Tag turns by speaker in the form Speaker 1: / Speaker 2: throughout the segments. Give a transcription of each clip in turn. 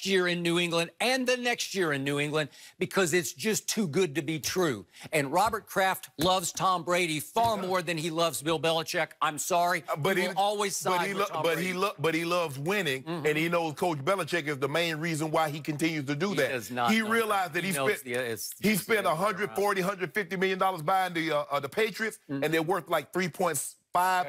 Speaker 1: year in New England and the next year in New England because it's just too good to be true. And Robert Kraft loves Tom Brady far more than he loves Bill Belichick. I'm sorry,
Speaker 2: Uh, but
Speaker 1: he,
Speaker 2: he,
Speaker 1: always side
Speaker 2: but he,
Speaker 1: with Tom
Speaker 2: but
Speaker 1: Brady.
Speaker 2: he, but he loves winning, and he knows Coach Belichick is the main reason why he continues to do
Speaker 1: He
Speaker 2: that.
Speaker 1: does not
Speaker 2: he realized that
Speaker 1: He
Speaker 2: he, spent
Speaker 1: the- it's-
Speaker 2: he
Speaker 1: it's
Speaker 2: spent 140, 150 million dollars buying the uh, uh, the Patriots, and they're worth like 3.5,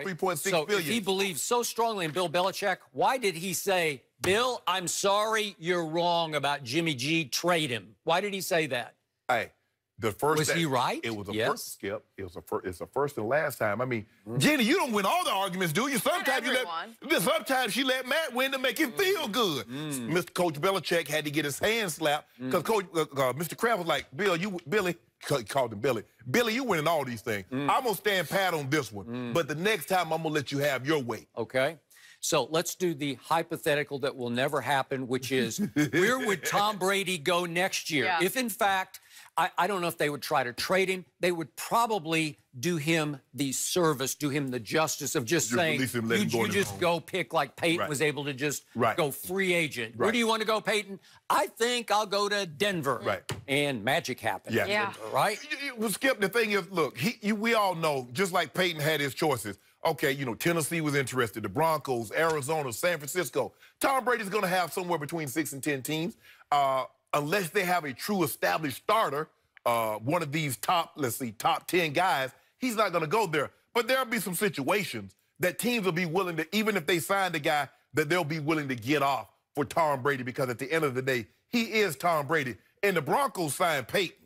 Speaker 2: 3.6
Speaker 1: so
Speaker 2: billion.
Speaker 1: if he believes so strongly in Bill Belichick, why did he say, Bill, I'm sorry, you're wrong about Jimmy G, trade him? Why did he say that?
Speaker 2: Hey, the first
Speaker 1: Was he right?
Speaker 2: It was a
Speaker 1: Yes.
Speaker 2: first skip. It was a first. It's a first and last time. I mean, mm. Jenny, you don't win all the arguments, do you? Sometimes you let. Sometimes she let Matt win to make him mm. feel good. Mm. Mr. Coach Belichick had to get his hand slapped because Coach uh, uh, Mr. Kraft was like, Bill, you Billy. He called him Billy. Billy, you winning all these things. I'm gonna stand pat on this one, but the next time I'm gonna let you have your way.
Speaker 1: Okay. So let's do the hypothetical that will never happen, which is where would Tom Brady go next year?
Speaker 3: Yeah.
Speaker 1: If in fact, I, I don't know if they would try to trade him, they would probably do him the service, do him the justice of just
Speaker 2: Just
Speaker 1: saying,
Speaker 2: release him,
Speaker 1: you, you just
Speaker 2: own."
Speaker 1: go pick like Peyton
Speaker 2: Right.
Speaker 1: was able to just
Speaker 2: Right.
Speaker 1: go free agent. Where do you want to go, Peyton? I think I'll go to Denver.
Speaker 2: Right.
Speaker 1: And magic happened.
Speaker 2: Yeah.
Speaker 3: Yeah.
Speaker 1: Right?
Speaker 2: You- you- Well, Skip, the thing is, look, he, you, we all know, just like Peyton had his choices. Okay, you know, Tennessee was interested, the Broncos, Arizona, San Francisco. Tom Brady's going to have somewhere between six and ten teams, uh, unless they have a true established starter, uh, one of these top, let's see, top ten guys. He's not going to go there. But there'll be some situations that teams will be willing to, even if they sign the guy, that they'll be willing to get off for Tom Brady because at the end of the day, he is Tom Brady. And the Broncos signed Peyton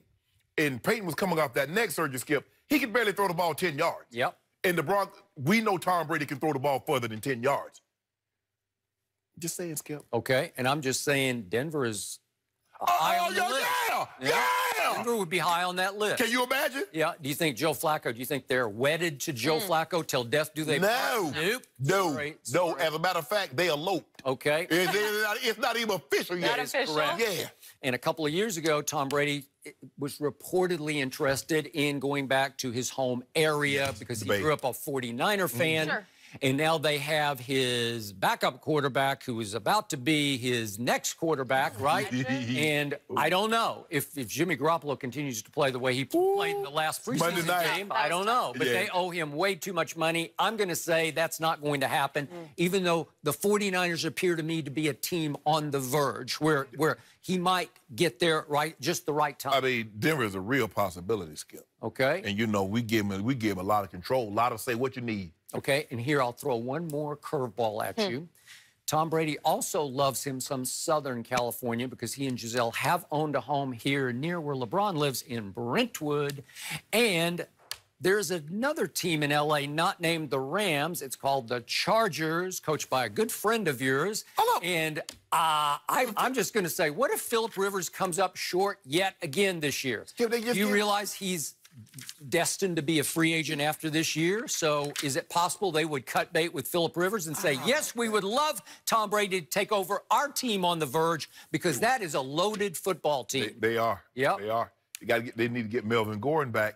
Speaker 2: and Peyton was coming off that neck surgery skip, he could barely throw the ball 10 yards.
Speaker 1: Yep.
Speaker 2: And the Bron- we know Tom Brady can throw the ball further than 10 yards. Just saying, Skip.
Speaker 1: Okay. And I'm just saying Denver is oh, high
Speaker 2: oh,
Speaker 1: on the
Speaker 2: yeah,
Speaker 1: list.
Speaker 2: yeah, yeah.
Speaker 1: Denver would be high on that list.
Speaker 2: Can you imagine?
Speaker 1: Yeah. Do you think Joe Flacco? Do you think they're wedded to Joe mm. Flacco till death do they?
Speaker 2: No.
Speaker 1: part? Nope.
Speaker 2: No,
Speaker 1: Sorry,
Speaker 2: no.
Speaker 1: sorry.
Speaker 2: As a matter of fact, they eloped.
Speaker 1: Okay.
Speaker 2: It's, it's not, it's not even official yet.
Speaker 3: Not official?
Speaker 1: correct.
Speaker 2: Yeah.
Speaker 1: And a couple of years ago, Tom Brady was reportedly interested in going back to his home area because he
Speaker 2: Bay.
Speaker 1: grew up a 49er fan.
Speaker 3: Sure.
Speaker 1: And now they have his backup quarterback who is about to be his next quarterback, right? and I oh. don't know if, if Jimmy Garoppolo continues to play the way he played in the last
Speaker 2: Monday
Speaker 1: preseason
Speaker 2: night.
Speaker 1: game. I don't know. But
Speaker 2: Yeah.
Speaker 1: they owe him way too much money. I'm going to say that's not going to happen, mm. even though the 49ers appear to me to be a team on the verge where, where he might get there right just the right time.
Speaker 2: I mean, Denver is a real possibility, Skip.
Speaker 1: Okay?
Speaker 2: And you know, we give him we give him a lot of control, a lot of say what you need.
Speaker 1: Okay, and here I'll throw one more curveball at you. Tom Brady also loves him some Southern California because he and Gisele have owned a home here near where LeBron lives in Brentwood. And there's another team in LA not named the Rams. It's called the Chargers, coached by a good friend of yours.
Speaker 2: Hello.
Speaker 1: And uh, I, I'm just going to say, what if Philip Rivers comes up short yet again this year? Do you realize he's destined to be a free agent after this year. So is it possible they would cut bait with Philip Rivers and say, oh, yes, we would love Tom Brady to take over our team on the verge because that is a loaded football team.
Speaker 2: they are.
Speaker 1: Yeah.
Speaker 2: They are. They got to get. They need to get Melvin Gordon back.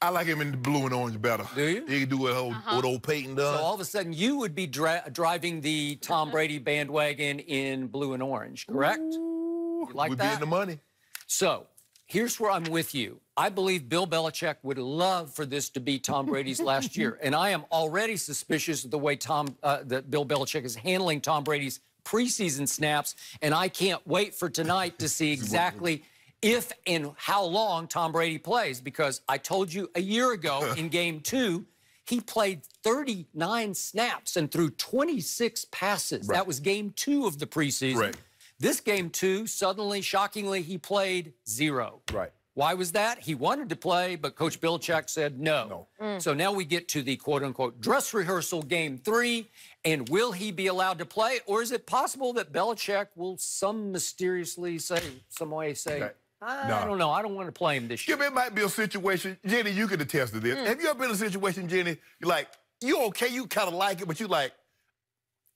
Speaker 2: I like him in the blue and orange better.
Speaker 1: Do you?
Speaker 2: He can do what old, uh-huh. what old Peyton does.
Speaker 1: So all of a sudden, you would be dri- driving the Tom uh-huh. Brady bandwagon in blue and orange, correct?
Speaker 2: Ooh,
Speaker 1: like
Speaker 2: we be
Speaker 1: that?
Speaker 2: in the money.
Speaker 1: So here's where I'm with you. I believe Bill Belichick would love for this to be Tom Brady's last year, and I am already suspicious of the way Tom uh, that Bill Belichick is handling Tom Brady's preseason snaps, and I can't wait for tonight to see exactly. If and how long Tom Brady plays, because I told you a year ago in game two, he played 39 snaps and threw 26 passes. That was game two of the preseason.
Speaker 2: Right.
Speaker 1: This game two, suddenly, shockingly, he played zero.
Speaker 2: Right.
Speaker 1: Why was that? He wanted to play, but Coach Belichick said no. No. So now we get to the quote unquote dress rehearsal game three. And will he be allowed to play? Or is it possible that Belichick will some mysteriously say, some way say,
Speaker 2: Okay.
Speaker 1: I
Speaker 2: No.
Speaker 1: don't know, I don't want to play him this year?
Speaker 2: Skip, it might be a situation. Jenny, you can attest to this.
Speaker 1: Hmm.
Speaker 2: Have you ever been in a situation, Jenny? You're like, you okay? You kind of like it, but you like.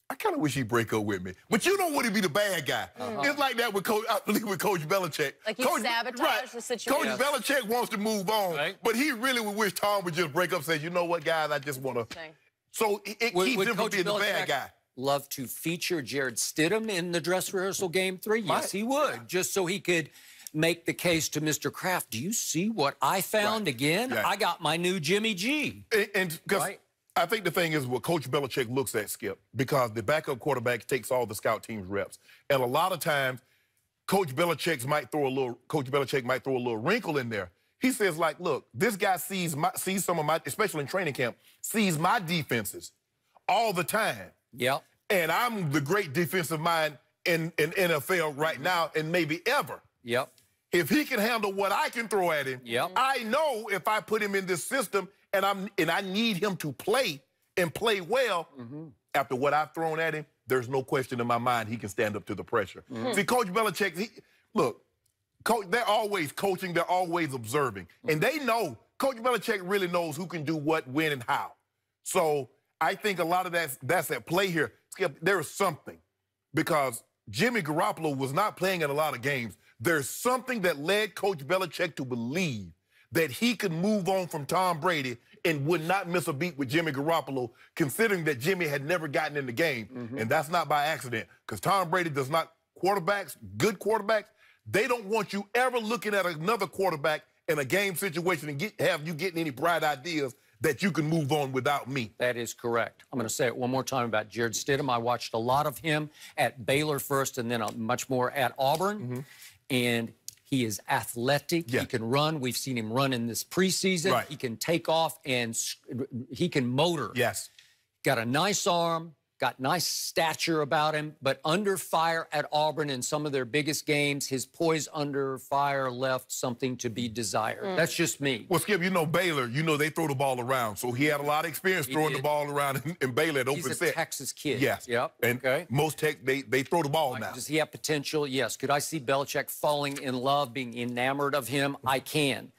Speaker 2: I kind of wish he'd break up with me, but you don't want to be the bad guy.
Speaker 1: Uh-huh.
Speaker 2: It's like that with Coach. I believe with Coach Belichick.
Speaker 3: Like he
Speaker 2: Coach,
Speaker 3: sabotaged the situation.
Speaker 2: Coach Belichick wants to move on,
Speaker 1: Right.
Speaker 2: but he really would wish Tom would just break up. and Say, you know what, guys, I just want to.
Speaker 3: Thing.
Speaker 2: So it, it
Speaker 1: Would-
Speaker 2: keeps
Speaker 1: would
Speaker 2: him from
Speaker 1: Coach
Speaker 2: being the bad guy.
Speaker 1: love to feature Jarrett Stidham in the dress rehearsal game three? Yes,
Speaker 2: Might.
Speaker 1: he would, just so he could make the case to Mr. Kraft. Do you see what I found
Speaker 2: Right.
Speaker 1: again?
Speaker 2: Yeah.
Speaker 1: I got my new Jimmy G.
Speaker 2: And because
Speaker 1: Right.
Speaker 2: I think the thing is what Coach Belichick looks at, Skip, because the backup quarterback takes all the scout team's reps. And a lot of times, Coach Belichick might throw a little Coach Belichick might throw a little wrinkle in there. He says, like, look, this guy sees my sees some of my, especially in training camp, sees my defenses all the time.
Speaker 1: Yep.
Speaker 2: And I'm the great defensive mind in, in NFL right mm-hmm. now and maybe ever.
Speaker 1: Yep.
Speaker 2: If he can handle what I can throw at him,
Speaker 1: Yep.
Speaker 2: I know if I put him in this system and I'm and I need him to play and play well mm-hmm. after what I've thrown at him, there's no question in my mind he can stand up to the pressure. Mm-hmm. See, Coach Belichick, he, look, coach, they're always coaching, they're always observing, and mm-hmm. they know Coach Belichick really knows who can do what, when, and how. So I think a lot of that's that's at play here. Skip, there is something because Jimmy Garoppolo was not playing in a lot of games. There's something that led Coach Belichick to believe that he could move on from Tom Brady and would not miss a beat with Jimmy Garoppolo, considering that Jimmy had never gotten in the game. And that's not by accident, because Tom Brady does not, quarterbacks, good quarterbacks, they don't want you ever looking at another quarterback in a game situation and get, have you getting any bright ideas that you can move on without me.
Speaker 1: That is correct. I'm going to say it one more time about Jarrett Stidham. I watched a lot of him at Baylor first and then uh, much more at Auburn. And he is athletic.
Speaker 2: Yeah.
Speaker 1: He can run. We've seen him run in this preseason.
Speaker 2: Right.
Speaker 1: He can take off and he can motor.
Speaker 2: Yes.
Speaker 1: Got a nice arm, got nice stature about him, but under fire at Auburn in some of their biggest games, his poise under fire left something to be desired. Mm. That's just me.
Speaker 2: Well, Skip, you know Baylor, you know they throw the ball around. So he had a lot of experience
Speaker 1: He
Speaker 2: throwing the ball around in, in Baylor at
Speaker 1: He's
Speaker 2: open
Speaker 1: a
Speaker 2: set.
Speaker 1: Texas kid.
Speaker 2: Yes.
Speaker 1: Yep.
Speaker 2: And
Speaker 1: okay.
Speaker 2: most tech they they throw the ball now.
Speaker 1: Does he have potential? Yes. Could I see Belichick falling in love, being enamored of him? I can.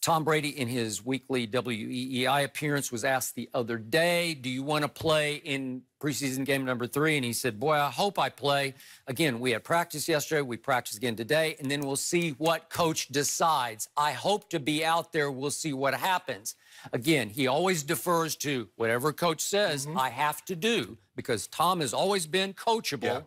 Speaker 1: Tom Brady, in his weekly WEEI appearance, was asked the other day, Do you want to play in preseason game number three? And he said, Boy, I hope I play. Again, we had practice yesterday. We practice again today. And then we'll see what coach decides. I hope to be out there. We'll see what happens. Again, he always defers to whatever coach says mm-hmm. I have to do because Tom has always been coachable.
Speaker 2: Yeah.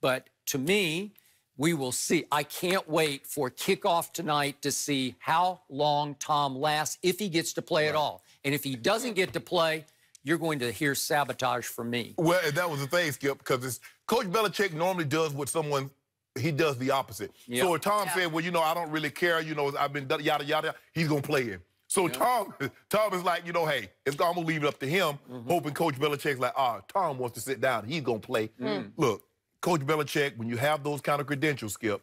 Speaker 1: But to me, we will see. I can't wait for kickoff tonight to see how long Tom lasts, if he gets to play at all. And if he doesn't get to play, you're going to hear sabotage from me.
Speaker 2: Well, that was the thing, Skip, because it's Coach Belichick normally does what someone he does the opposite.
Speaker 1: Yep.
Speaker 2: So if Tom said, "Well, you know, I don't really care. You know, I've been done, yada yada," he's gonna play him. So Tom, Tom is like, you know, hey, it's I'm gonna leave it up to him, hoping Coach Belichick's like, ah, Tom wants to sit down. He's gonna play. Look, Coach Belichick, when you have those kind of credentials, Skip,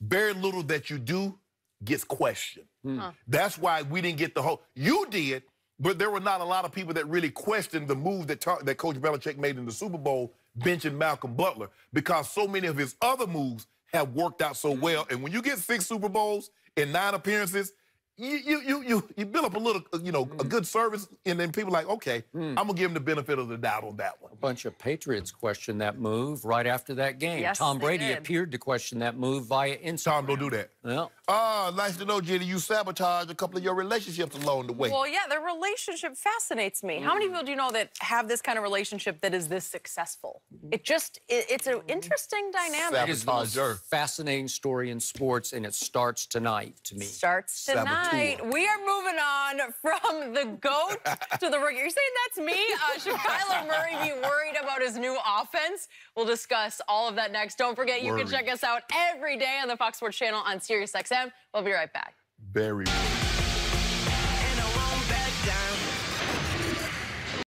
Speaker 2: very little that you do gets questioned. Hmm. That's why we didn't get the whole. You did, but there were not a lot of people that really questioned the move that Tom, that Coach Belichick made in the Super Bowl, benching Malcolm Butler, because so many of his other moves have worked out so hmm. well. And when you get six Super Bowls in nine appearances, you you you you, you build up a little, uh, you know, a mm. good service, and then people like, okay, mm. I'm gonna give him the benefit of the doubt on that one.
Speaker 1: A bunch of Patriots questioned that move right after that game.
Speaker 3: Yes,
Speaker 1: Tom
Speaker 3: they
Speaker 1: Brady
Speaker 3: did.
Speaker 1: appeared to question that move via Instagram.
Speaker 2: Tom, don't do that.
Speaker 1: Well,
Speaker 2: Ah, nice to know, Jenny. You sabotaged a couple of your relationships along the way.
Speaker 3: Well, yeah, their relationship fascinates me. How many mm. people do you know that have this kind of relationship that is this successful? Mm-hmm. It just, it, it's an interesting dynamic.
Speaker 1: it is the most fascinating story in sports, and it starts tonight to me.
Speaker 3: Starts tonight.
Speaker 2: Saboteur.
Speaker 3: We are moving on from the GOAT to the rookie. You're saying that's me? Uh, should Kyler Murray be worried about his new offense? We'll discuss all of that next. Don't forget, you can check us out every day on the Fox Sports Channel on SiriusXM. We'll be right back.
Speaker 2: Very.